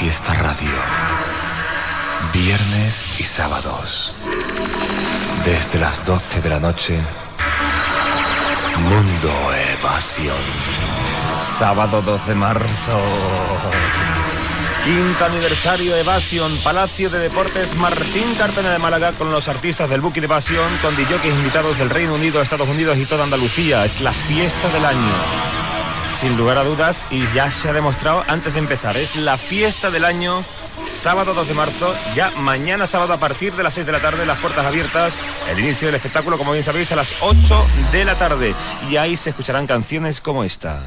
Fiesta Radio. Viernes y sábados. Desde las 12 de la noche. Mundo Evasión. Sábado 2 de marzo. Quinto aniversario Evasion, Palacio de Deportes Martín Carpena de Málaga con los artistas del Buki de Evasión, con DJs invitados del Reino Unido, Estados Unidos y toda Andalucía. Es la fiesta del año. Sin lugar a dudas, y ya se ha demostrado antes de empezar, es la fiesta del año, sábado 2 de marzo, ya mañana sábado a partir de las 6 de la tarde, las puertas abiertas, el inicio del espectáculo, como bien sabéis, a las 8 de la tarde. Y ahí se escucharán canciones como esta.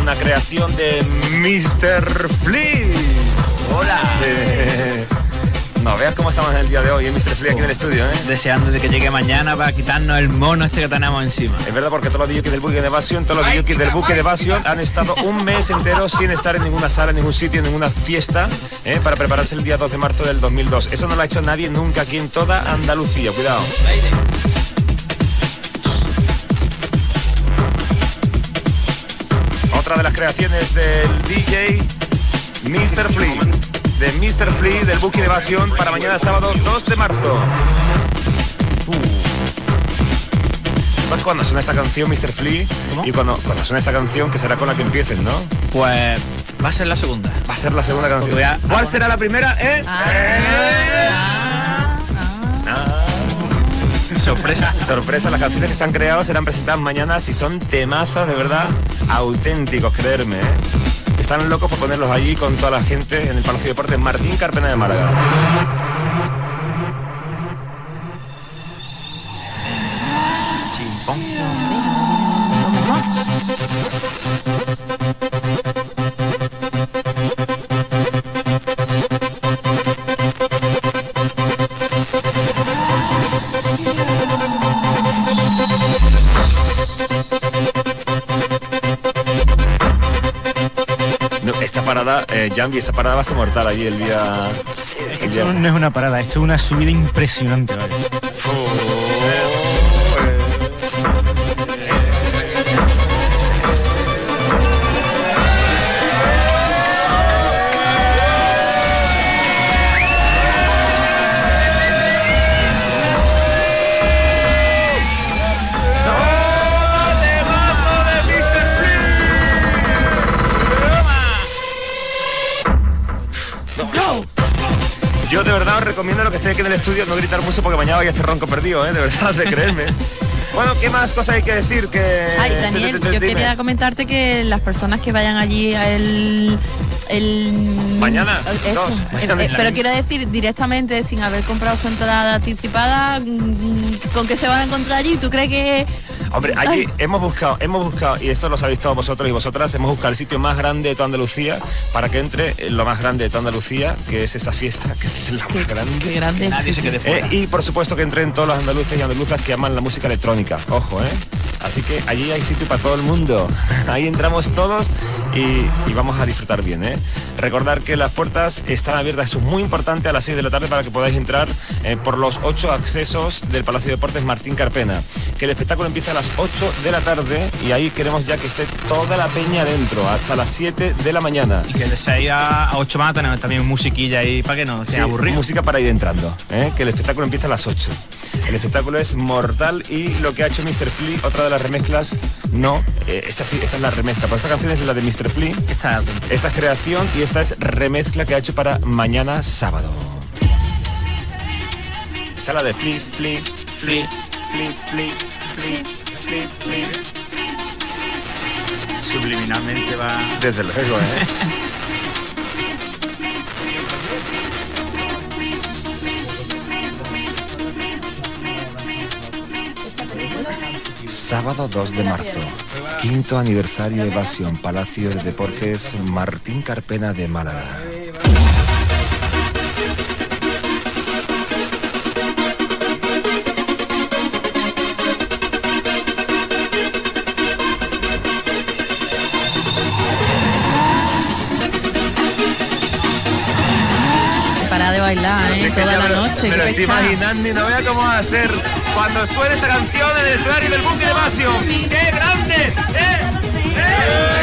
Una creación de Mr. Fleece. Hola. Sí. No, veas cómo estamos en el día de hoy, en Mr. Fleece aquí en el estudio, ¿eh? Deseando de que llegue mañana para quitarnos el mono este que tenemos encima. Es verdad porque todos los DJs del buque de Evasion, todos los DJs del buque de Evasion han estado un mes entero sin estar en ninguna sala, en ningún sitio, en ninguna fiesta, ¿eh? para prepararse el día 2 de marzo del 2002. Eso no lo ha hecho nadie nunca aquí en toda Andalucía. Cuidado. Otra de las creaciones del DJ Mr. Flea. De Mr. Flea del de Evasión para mañana sábado 2 de marzo. ¿Sabes cuando suena esta canción, Mr. Flea? ¿Cómo? Y cuando, cuando suena esta canción, que será con la que empiecen, ¿no? Pues va a ser la segunda. Va a ser la segunda canción. ¿Cuál será la primera, eh? Sorpresa. Sorpresa, las canciones que se han creado serán presentadas mañana si son temazos de verdad auténticos, creerme, ¿eh? Están locos por ponerlos allí con toda la gente en el Palacio de Deportes Martín Carpena de Málaga. Parada, eh, Jambi, esta parada va a ser mortal allí el día... el día- Esto no es una parada, esto es una subida impresionante, ¿vale? Recomiendo lo que estéis aquí en el estudio no gritar mucho porque mañana vaya este ronco perdido, ¿eh? De verdad, de creerme. Bueno, ¿qué más cosas hay que decir? Que... Ay, Daniel, yo quería comentarte que las personas que vayan allí a el... el Mañana, Eso. dos, Eh, mañana. eh, pero quiero decir directamente, sin haber comprado su entrada anticipada, mm, ¿con qué se van a encontrar allí? ¿Tú crees que...? Hombre, allí Ay. hemos buscado, hemos buscado, y esto lo sabéis todos vosotros y vosotras, hemos buscado el sitio más grande de toda Andalucía para que entre en lo más grande de toda Andalucía, que es esta fiesta, que es la Qué, más grande. qué grande. Nadie se quede Eh, y por supuesto que entren todos los andaluces y andaluzas que aman la música electrónica. Ojo, ¿eh? Así que allí hay sitio para todo el mundo. Ahí entramos todos y, y vamos a disfrutar bien, ¿eh? Recordar que las puertas están abiertas, eso es muy importante, a las 6 de la tarde para que podáis entrar eh, por los 8 accesos del Palacio de Deportes Martín Carpena. Que el espectáculo empieza a las 8 de la tarde y ahí queremos ya que esté toda la peña dentro, hasta las 7 de la mañana. Y que de 6 a 8 más tenemos también musiquilla ahí para que no Sí, sea aburrido. música para ir entrando, ¿eh? que el espectáculo empieza a las 8. El espectáculo es mortal y lo que ha hecho Mr. Flea, otra de las remezclas, no, eh, esta sí, esta es la remezcla, pero esta canción es la de Mr. Flea, Está esta es creación y esta es remezcla que ha hecho para mañana sábado. Esta es la de Flea, Flea, Flea, Flea, Flea, Flea, Flea, Flea. subliminalmente va. Desde luego, ¿eh? Sábado 2 de marzo, quinto aniversario Evasión Palacio de Deportes Martín Carpena de Málaga. Para de bailar, ¿eh? Toda la noche. Me lo estoy imaginando y no vea cómo va a ser cuando suene esta canción en el escenario del buque de Basio. ¡Qué grande! ¡Eh! ¡Eh!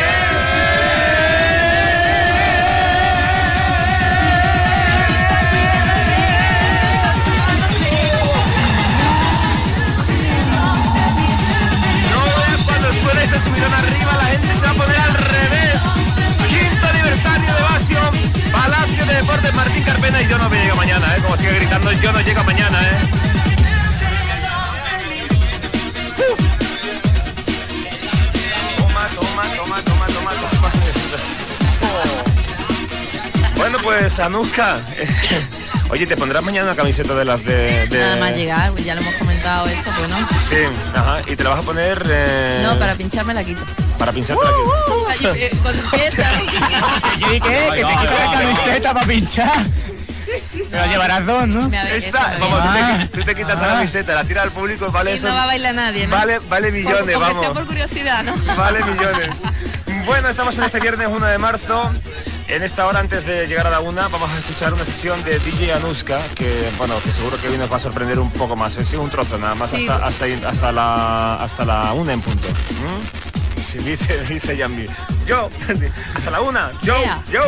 este subidón arriba, la gente se va a poner al revés. Quinto aniversario de Basio, Palacio de Deportes Martín Carpena y yo no me llego mañana, ¿eh? Como sigue gritando, yo no llego mañana, ¿eh? Pues Anuska. Oye, ¿te pondrás mañana una camiseta de las de...? de- Nada más llegar, pues ya lo hemos comentado eso, pues no. Sí, ajá. Y te la vas a poner... eh, No, para pincharme la quito. Para pincharte aquí. Ay, eh, Cuando empieza. Yo dije, ¿qué? Que te quito la camiseta para pinchar. Pero llevarás dos, ¿no? Esa, vamos, tú te, tú te quitas la Ah. camiseta, la tiras al público, vale Y eso. no va a bailar nadie, ¿no? Vale, vale Por- millones, sea vamos. por curiosidad, ¿no? Vale millones. Bueno, estamos en este viernes 1 de marzo. En esta hora, antes de llegar a la una, vamos a escuchar una sesión de DJ Anuska, que bueno, que seguro que hoy nos va a sorprender un poco más. Es un trozo nada más Sí. hasta, hasta, hasta la hasta la una en punto. ¿Mm? Sí, dice, dice Yambi. Yo, hasta la una, yo, Yeah. yo.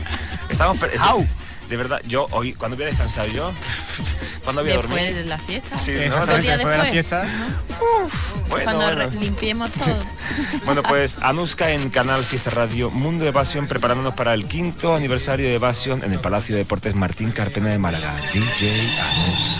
Estamos Au. De verdad, yo hoy, ¿cuándo voy a descansar yo? ¿Cuándo voy a dormir? Después de la fiesta. Sí, ¿no? Días después de la después. fiesta. Bueno, Cuando bueno. re- limpiemos todo. Bueno, pues Anuska en Canal Fiesta Radio Mundo de Pasión preparándonos para el quinto aniversario de Pasión en el Palacio de Deportes Martín Carpena de Málaga. DJ Anuska.